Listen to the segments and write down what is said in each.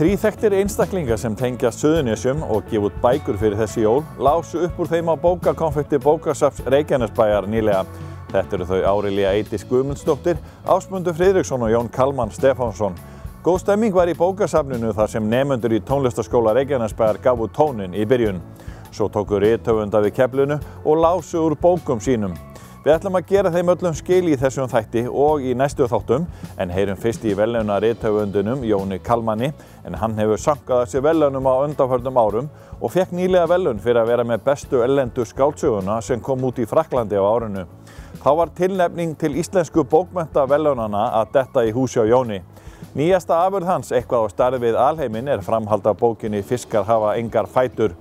Þrýþektir einstaklingar sem tengja Suðunisjum og gefa út bækur fyrir þessi jól lásu upp úr þeim á bókakonfekti bókasaps Reykjanesbæjar nýlega. Þetta eru þau Árilja Eidís Guðmundsdóttir, Ásmundur Friðriksson og Jón Kalman Stefánsson. Góð stemming var í bókasafninu þar sem nefnendur í tónlistaskóla Reykjanesbæjar gaf út tónin í byrjun. Svo tóku rithöfunda við keflinu og lásu úr bókum sínum. Við ætlum að gera þeim öllum skil í þessum þætti og í næstu þáttum en heyrum fyrst í veljauna rithöfundunum Jóni Kalmanni en hann hefur sankað sér veljaunum á undanförnum árum og fekk nýlega veljaun fyrir að vera með bestu ellendu skáltsöguna sem kom út í Fraklandi á árinu. Þá var tilnefning til íslensku bókmenta veljaunana að detta í húsi á Jóni. Nýjasta afurð hans, eitthvað á starfi við alheimin, er framhald af bókinni Fiskar hafa engar fætur.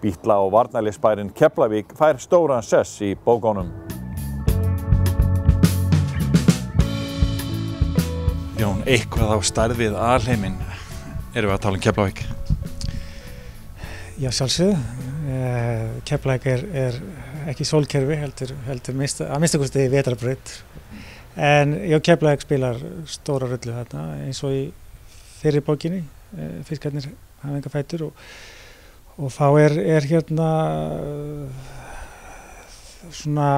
Bítla og varnælisbærin Keflavík fær stóran sess í bókónum. Jón, eitthvað á starfið alheimin, erum við að tala um Keflavík? Já, sjálfsög. Keflavík er, er ekki sólkerfi, heldur, heldur mista, að minnstakosti vetarbröð. En já, Keflavík spilar stóra rullu þarna eins og í þeirri bókinni, fiskarnir hafa enga fætur og, og þá er, er hérna svona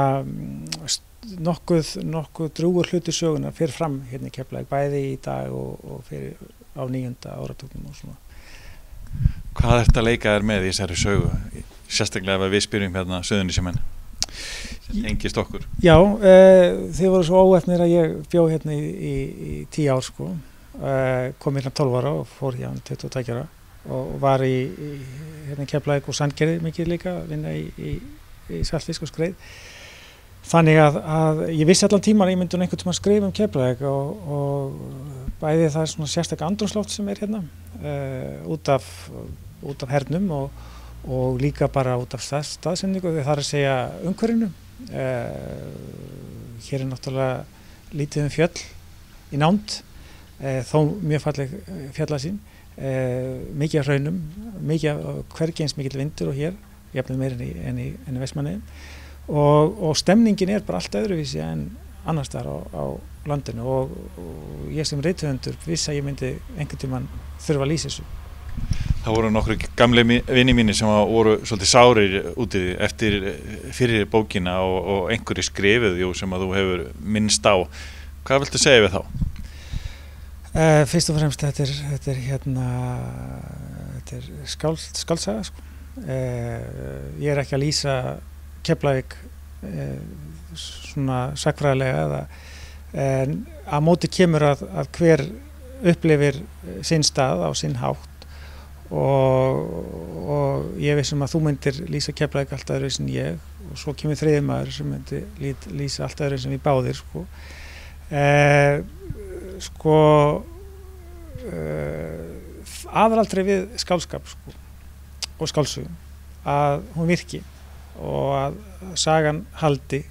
nokkuð, nokkuð drúgur hluti söguna fyrir fram hérna í Keflavík, bæði í dag og, og fyrir á nýjunda áratöknum og svona. Hvað ert að leika þér með í þessari sögu? Sérstaklega ef við spyrjum hérna söðunisjumenn. Engist okkur. Já, uh, þið voru svo óefnir að ég bjó hérna í, í, í tíu ár sko. Uh, kom hérna 12 ára og fór hérna 22 ára og var í, í hérna Keflavík og Sandgerði mikið líka, vinna í, í saltfisk og skreið. Þannig að, að ég vissi allan tíman að ég myndi einhvern tíma að skrifa um Keflavík og, og bæði það svona sérstaklega andrumsloft sem er hérna uh, út, af, út af hernum og, og líka bara út af stað, staðsendingu þegar það er að segja umhverfinu. Uh, hér er náttúrulega lítið um fjöll í nánd, uh, þó mjög falleg fjallasín, mikið af hraunum, mikið af hvergi eins mikið vindur og hér, jafnveg meir enn í, í, í Vestmanniðin. Og, og stemningin er bara allt öðruvísi en annars þar á, á landinu og, og ég sem reytuðendur viss að ég myndi einhvern tíman þurfa að lýsa þessu. Það voru nokkru gamle vini mínir sem voru svolítið sárir úti eftir fyrir bókina og, og einhverju skrifið jú, sem að þú hefur minnst á. Hvað viltu segja við þá? Uh, fyrst og fremst þetta er, þetta er hérna þetta er skáld, skálsaga sko. uh, ég er ekki að lýsa Keflavík eh, svona sakfræðilega eða en að móti kemur að, að hver upplifir sinn stað á sinn hátt og, og ég veist um að þú myndir lýsa Keflavík allt aðra sem ég og svo kemur þriðið maður sem myndir lýsa allt aðra sem við báðir sko. Eh, sko eh, aðalaldrei við skálskap sko, og skálsugum að hún virki og að sagan haldi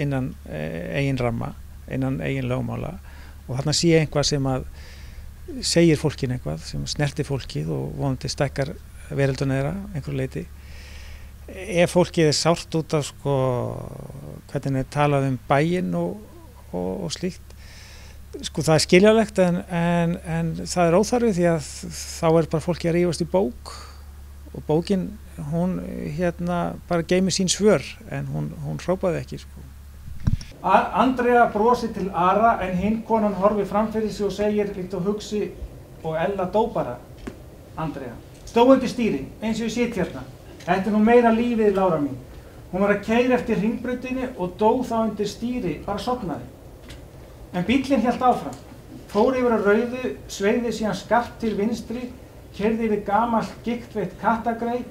innan eigin ramma, innan eigin lögmála. Og þarna sé einhvað sem að segir fólkin eitthvað, sem snertir fólkið og vonandi stekkar verildun eðra einhverju leiti. Ef fólkið er sárt út af sko hvernig það talað um bæin og, og, og slíkt, sko það er skiljalegt en, en, en það er óþarfið því að þá er bara fólki að rífast í bók og bókin hún hérna bara geymir sín svör en hún, hún hrópaði ekki sko. Andrea brosi til Ara en hinn konan horfi framfyrir sig og segir líkt og hugsi og Ella dó bara. Andrea. Stóðundi stýri eins og ég sitt hérna. Þetta er nú meira lífið Lára mín. Hún var að keira eftir ringbröndinni og dó þá undir stýri bara sopnaði en bílinn held áfram. Fór yfir að rauðu sveiði síðan skarpt til vinstri kerði við gamall giktveitt kattagrei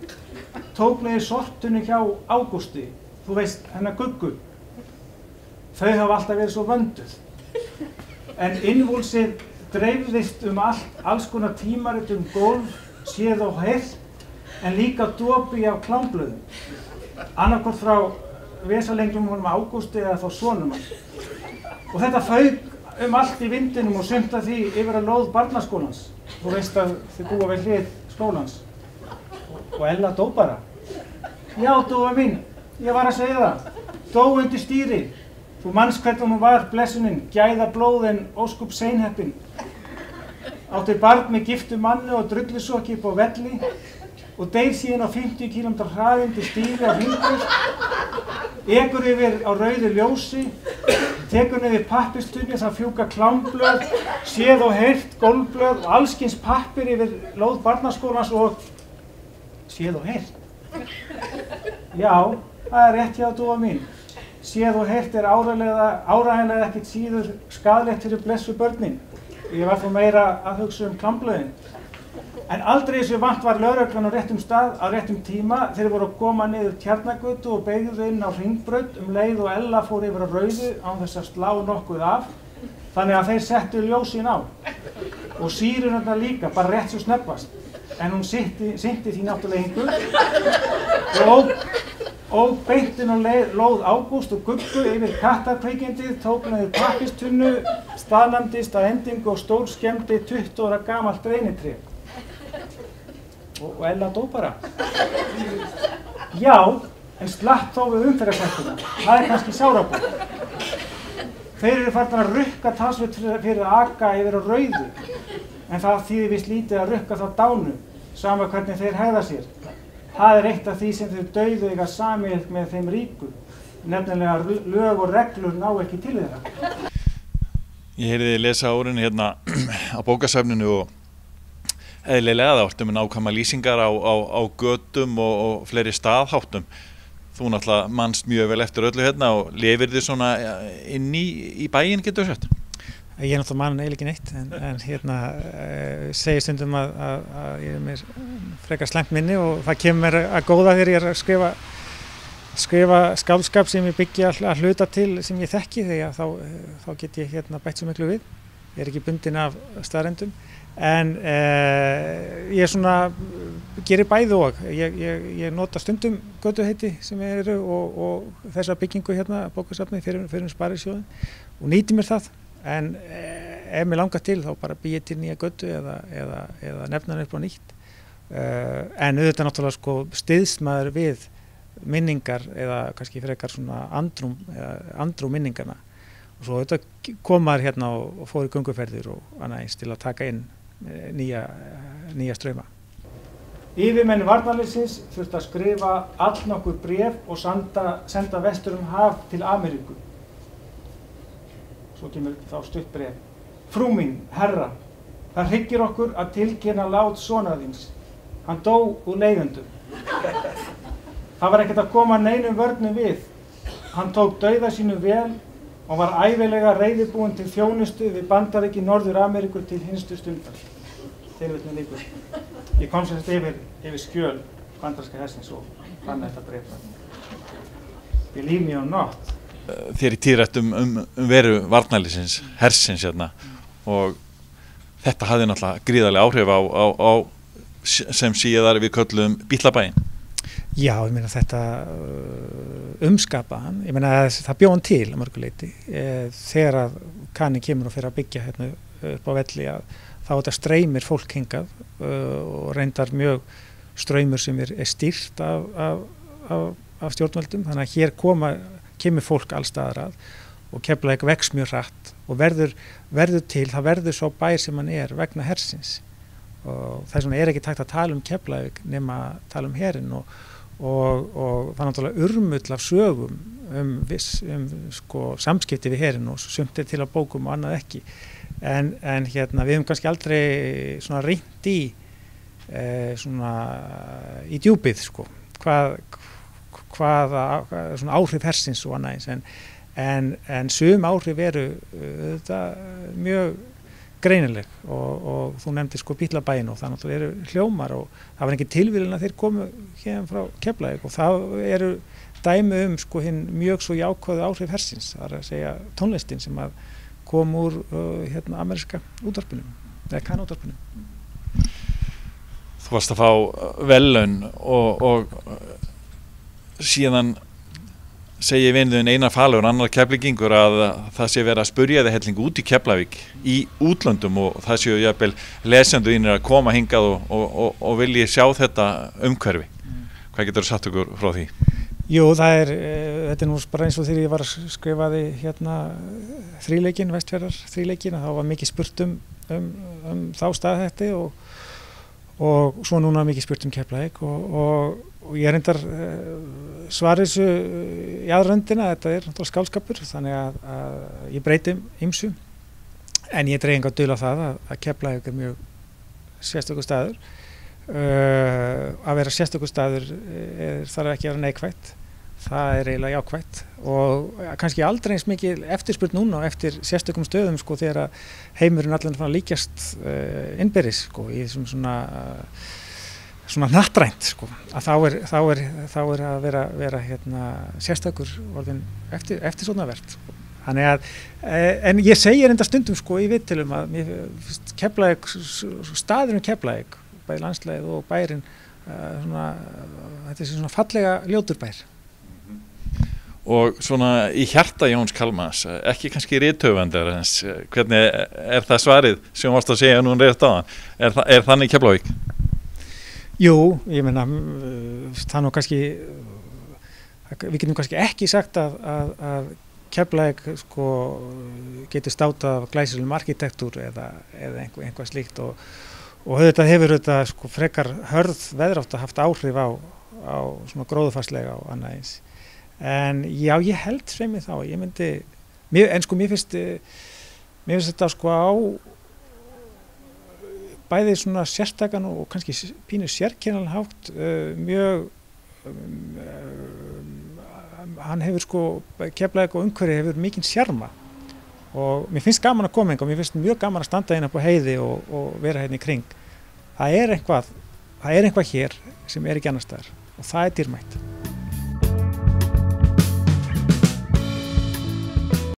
tók leiði sortunni hjá Ágústi. Þú veist hennar guggu. Þau hafa alltaf verið svo vönduð. En innvúlsið dreifðist um allt, alls konar tímaritt um golf, séð og heilt en líka dopi af klámblöðum. Annarkort frá vesalengjum honum Ágústi eða þá sonum og þetta fauk um allt í vindinum og sumt að því yfir að lóð barnaskólans þú veist að þið búa við hlið skólans. Og Ella dó bara. Já dóa mín, ég var að segja það. Dó undir stýri. Þú manns hvernig hún var blessuninn, gæða blóðin óskup seinheppin. Átti barn með giftu mannu og drullusokki upp á velli og deyr síðan á 50 km hraðindi stífi á hringur, egur yfir á rauðu ljósi, tekur niður pappistunni það fjúka klámblöð, séð og heyrt, gólblöð og allskins pappir yfir lóð barnaskólans og séð og heyrt. Já, það er rétt hjá dúa mín. Séð og heyrt er áræðilega ekkert síður skadlegt fyrir blessu börnin. Ég var þó meira að hugsa um klámblöðin. En aldrei þessu vant var lauröglan á réttum stað, á réttum tíma. Þeir voru að koma niður tjarnagötu og beigðu inn á ringbraut um leið og Ella fór yfir að rauðu án þess að slá nokkuð af. Þannig að þeir settu ljósin á. Og sírunarna líka, bara rétt svo snöppast. En hún synti því náttúrulega. Og, og beintinn og leið, lóð Ágúst og Guggu yfir kattarkveikindið, tók henni pappistunnu, staðlandist að endingu og stór skemmti 20 ára gamalt reynitrið og, og Ella dó bara. Já, en slapp þó við umferðarsættuna. Það er kannski sárabúr. Þeir eru farin að rukka talsveit fyrir að aga yfir á rauðu, en það þýðir vist lítið að rukka þá dánu, sama hvernig þeir hegða sér. Það er eitt af því sem þau dauðu ykkar samiðilt með þeim ríku, nefnilega lög og reglur ná ekki til þeirra. Ég heyrði þið lesa árinni hérna á bókasafninu og eðlilega það vartum við nákvæma lýsingar á, á, á gödum og, og fleiri staðháttum. Þú náttúrulega mannst mjög vel eftir öllu hérna og lefir þið svona inn í, í bæin getur þú sett? Ég er náttúrulega mann eiginlega ekki neitt en, en hérna uh, segir stundum að, að, að ég er mér frekar slemt minni og það kemur mér að góða þegar ég er að skrifa skrifa skálskap sem ég byggja að hluta til sem ég þekki þegar þá, þá get ég hérna bætt svo miklu við. Ég er ekki bundin af staðrendum en eh, ég svona gerir bæði og. Ég, ég, ég nota stundum göduheiti sem eru og, og þessa byggingu hérna bókasafni fyrir, fyrir sparisjóðin og nýti mér það. En eh, ef mér langar til þá bara býð ég til nýja gödu eða, eða, eða nefna hann upp á nýtt. Eh, en auðvitað náttúrulega sko stiðst maður við minningar eða kannski frekar svona andrum, andrum minningarna og svo auðvitað komaður hérna og, og fóri gunguferðir og annað eins til að taka inn nýja, nýja ströyma. Yfirmenni varnarleysins þurft að skrifa all nokkur bref og senda, senda vestur um haf til Ameríku. Svo kemur þá stutt bref. Frú mín, herra, það hryggir okkur að tilkynna lát sonaðins. Hann dó úr leiðendum. Það var ekkert að koma neinum vörnum við. Hann tók dauða sínu vel og var æfilega reyðibúin til þjónustu við bandaríki Norður Ameríkur til hinstu stundar tilvitnum líkur. Ég kom sérst yfir, yfir skjöl bandarska hersins og fann þetta breyta. Believe me or not. Þér í týrættum um, um veru varnælisins, hersins hérna og þetta hafði náttúrulega gríðarlega áhrif á, á, á sem síðar við köllum bílabæin. Já, ég meina þetta uh, umskapa hann, ég meina það bjóðan til að mörguleiti eh, þegar að kanni kemur og fyrir að byggja hérna upp á velli að þá þetta streymir fólk hingað uh, og reyndar mjög ströymur sem er, er stýrt af, af, af, af stjórnvöldum. Þannig að hér koma, kemur fólk allstaðar að og kemla ekki vex mjög rætt og verður, verður til, það verður svo bær sem hann er vegna hersins. Og þess vegna er ekki takt að tala um Keflavík nema að tala um herin og, og, og það er náttúrulega urmull af sögum um, viss, um sko, samskipti við herin og sumt er til að bókum og annað ekki en, en hérna við hefum kannski aldrei reynd í e, svona í djúpið sko. Hvað svona áhrif hersins og annað en, en, en sum áhrif eru þetta mjög greinileg. Og, og þú nefndir sko bílabæin og það náttúrulega eru hljómar og það var ekki tilvílin að þeir komu hérna frá Keflavík. Og það eru dæmi um sko hinn mjög svo jákvæðu áhrif hersins, það er að segja tónlistin sem að kom úr uh, hérna ameríska útvarpinu eða kannútvarpinu Þú varst að fá uh, velun og, og uh, síðan segi vinduðin einar falur, annar keflingingur að það sé verið að spurja þið helling út í Keflavík í útlöndum og það séu jæfnvel lesendu ínir að koma hingað og, og, og vilji sjá þetta umhverfi. Mm. Hvað getur þú satt okkur frá því? Jú, það er, uh, þetta er nú bara eins og þegar ég var að skrifaði hérna þríleikin, vestferðar þríleikin, þá var mikið spurt um um, um þá staðhætti og, og svo núna mikið spurt um Keflavík og, og, og ég reyndar uh, svarið þessu í aðröndina, þetta er náttúrulega skálskapur þannig að, að ég breyti ymsu en ég dreif enga dula það að, að Keflavík er mjög sérstökur staður uh, að vera sérstökur staður er, þarf ekki að vera neikvægt það er eiginlega jákvægt og kannski aldrei eins mikið eftirspurt núna eftir sérstökum stöðum sko þegar heimurinn allir fann að líkjast uh, innbyrðis sko í þessum svona uh, svona nattrænt sko. Að þá er, þá er, þá er að vera, vera hérna, sérstökur eftir, eftir svona verðt sko. Að, en ég segir enda stundum sko í vittilum að keflaðið, staðurinn keflaðið, bæði landslæðið og bærin, uh, svona, þetta er svona fallega ljóturbær. Og svona í hjarta Jóns Kalmans, ekki kannski rítöfandar, hvernig er það svarið sem þú varst að segja núna reyðt á hann? Er, er þannig Keflavík? Jú, ég menna, það nú kannski, við getum kannski ekki sagt að, að, að Keflavík sko, getur státa af glæsilegum arkitektúr eða, eða einhver, einhvað slíkt og, og þetta hefur þetta sko, frekar hörð veðrátt að haft áhrif á, á gróðufarslega og annað eins. En já ég held sveimi þá ég myndi, mér, en sko mér finnst mér finnst þetta sko á bæði svona sérstakann og kannski pínu sérkynnan hátt uh, mjög um, um, hann hefur sko keflaðið og umhverfið hefur mikinn sjarma og mér finnst gaman að koma og mér finnst mjög gaman að standa inn á heiði og, og vera hérna í kring. Það er eitthvað það er eitthvað hér sem er ekki annar staðar og það er dýrmætt